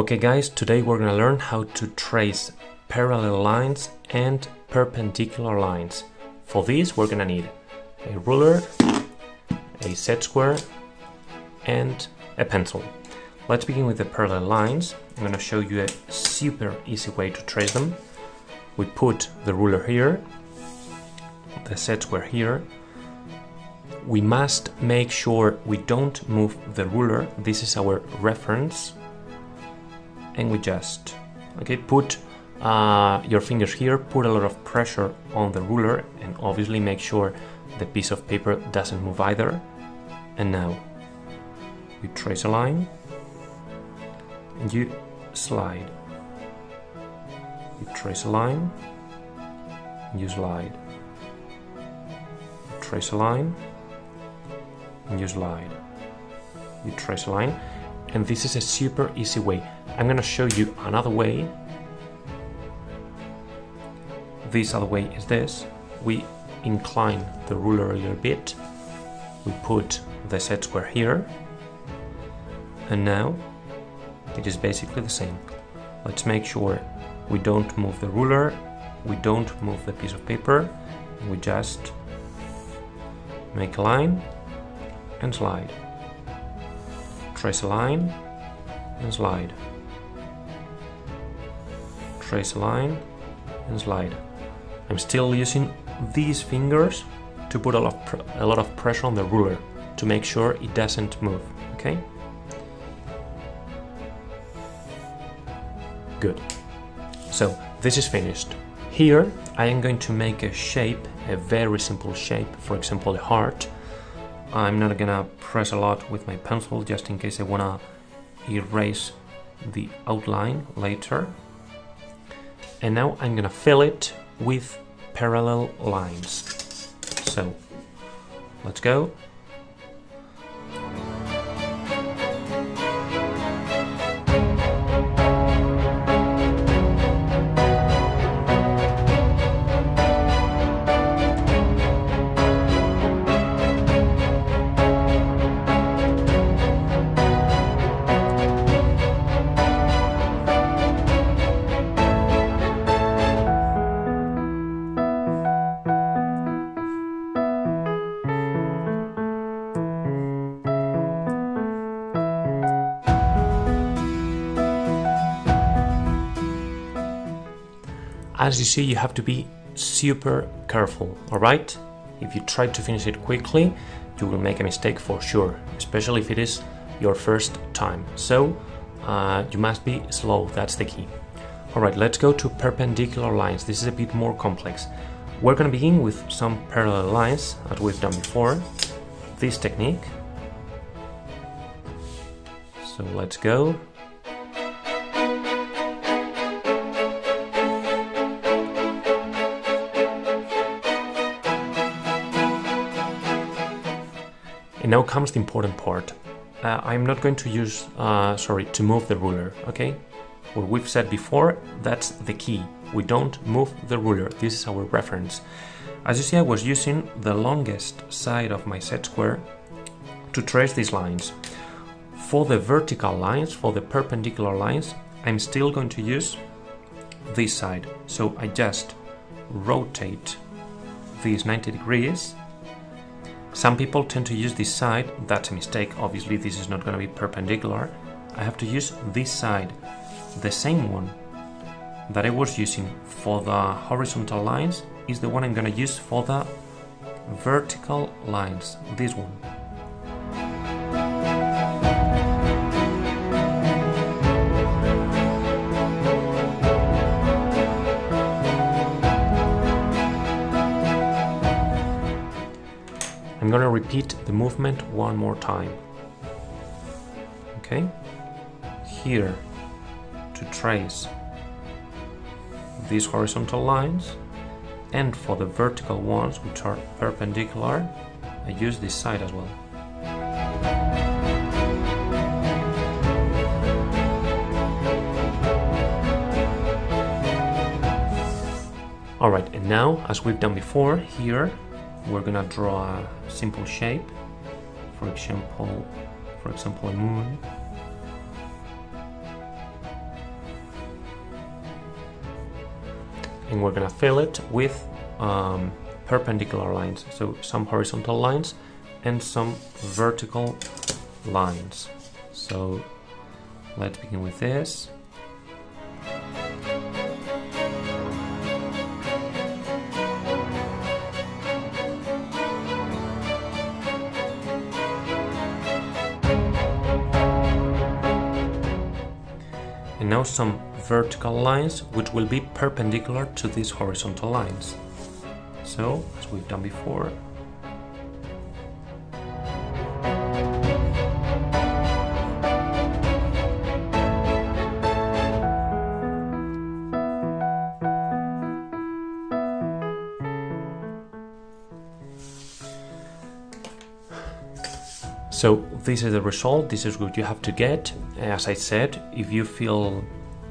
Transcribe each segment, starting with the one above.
Okay guys, today we're gonna learn how to trace parallel lines and perpendicular lines. For this we're gonna need a ruler, a set square and a pencil. Let's begin with the parallel lines. I'm gonna show you a super easy way to trace them. We put the ruler here, the set square here. We must make sure we don't move the ruler. This is our reference and we just okay put uh, your fingers here put a lot of pressure on the ruler and obviously make sure the piece of paper doesn't move either. And now you trace a line and you slide. You trace a line and you slide. You trace a line and you slide. You trace a line and this is a super easy way I'm gonna show you another way. This other way is this. We incline the ruler a little bit. We put the set square here. And now it is basically the same. Let's make sure we don't move the ruler, we don't move the piece of paper, we just make a line and slide. Trace a line and slide trace a line and slide. I'm still using these fingers to put a lot, of a lot of pressure on the ruler to make sure it doesn't move, okay? Good. So this is finished. Here I am going to make a shape, a very simple shape, for example a heart. I'm not gonna press a lot with my pencil just in case I wanna erase the outline later and now I'm gonna fill it with parallel lines. So let's go. As you see, you have to be super careful, alright? If you try to finish it quickly, you will make a mistake for sure, especially if it is your first time. So, uh, you must be slow, that's the key. Alright, let's go to perpendicular lines. This is a bit more complex. We're gonna begin with some parallel lines, as we've done before. This technique. So let's go. And now comes the important part. Uh, I'm not going to use, uh, sorry, to move the ruler, okay? What we've said before, that's the key. We don't move the ruler. This is our reference. As you see, I was using the longest side of my set square to trace these lines. For the vertical lines, for the perpendicular lines, I'm still going to use this side. So I just rotate these 90 degrees some people tend to use this side, that's a mistake, obviously this is not going to be perpendicular. I have to use this side, the same one that I was using for the horizontal lines is the one I'm going to use for the vertical lines, this one. I'm gonna repeat the movement one more time. Okay? Here, to trace these horizontal lines, and for the vertical ones, which are perpendicular, I use this side as well. Alright, and now, as we've done before, here we're gonna draw a simple shape for example for example a moon. And we're gonna fill it with um, perpendicular lines so some horizontal lines and some vertical lines. So let's begin with this. Now some vertical lines which will be perpendicular to these horizontal lines. So, as we've done before, So this is the result, this is what you have to get. As I said, if you feel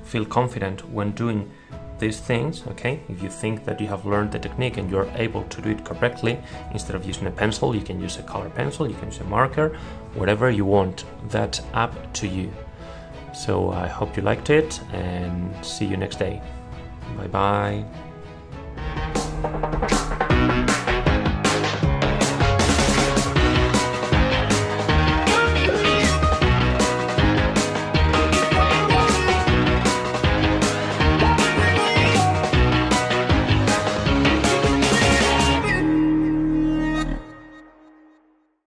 feel confident when doing these things, okay? If you think that you have learned the technique and you're able to do it correctly, instead of using a pencil, you can use a color pencil, you can use a marker, whatever you want. That's up to you. So I hope you liked it and see you next day. Bye bye.